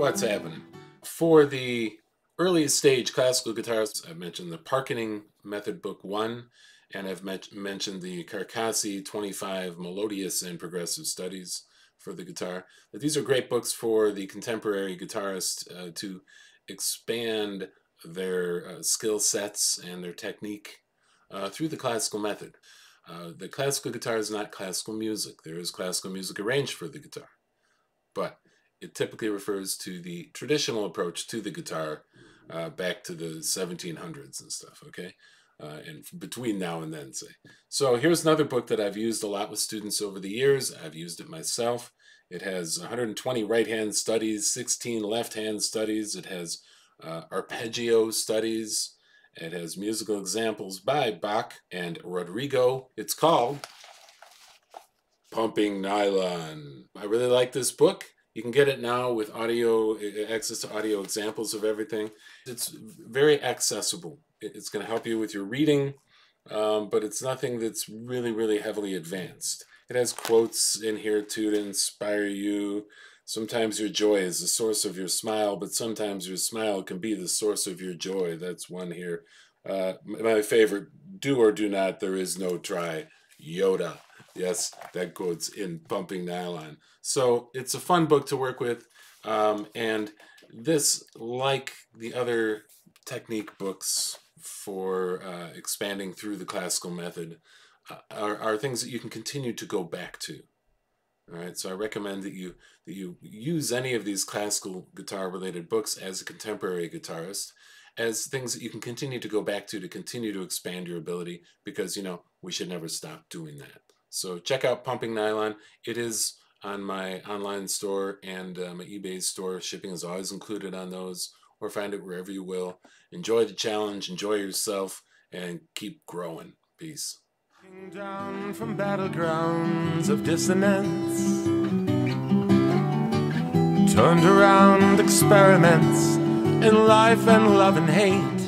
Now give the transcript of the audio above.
what's happening. For the earliest stage classical guitars, I've mentioned the Parkening Method Book 1, and I've met- mentioned the Carcassi 25 Melodious and Progressive Studies for the guitar. But these are great books for the contemporary guitarist uh, to expand their uh, skill sets and their technique uh, through the classical method. Uh, the classical guitar is not classical music. There is classical music arranged for the guitar, but it typically refers to the traditional approach to the guitar uh, back to the 1700s and stuff, okay? Uh, and between now and then, say. So here's another book that I've used a lot with students over the years. I've used it myself. It has 120 right-hand studies, 16 left-hand studies. It has uh, arpeggio studies. It has musical examples by Bach and Rodrigo. It's called Pumping Nylon. I really like this book. You can get it now with audio access to audio examples of everything. It's very accessible. It's going to help you with your reading, um, but it's nothing that's really, really heavily advanced. It has quotes in here too to inspire you. Sometimes your joy is the source of your smile, but sometimes your smile can be the source of your joy. That's one here. Uh, my favorite, do or do not, there is no try. Yoda. Yes, that quote's in Pumping Nylon. So it's a fun book to work with. Um, and this, like the other technique books for uh, expanding through the classical method, uh, are, are things that you can continue to go back to. All right, so I recommend that you that you use any of these classical guitar related books as a contemporary guitarist as things that you can continue to go back to to continue to expand your ability because you know we should never stop doing that. So check out Pumping Nylon. It is on my online store and uh, my eBay store. Shipping is always included on those, or find it wherever you will. Enjoy the challenge, enjoy yourself, and keep growing. Peace. Down from battlegrounds of dissonance, turned around experiments in life and love and hate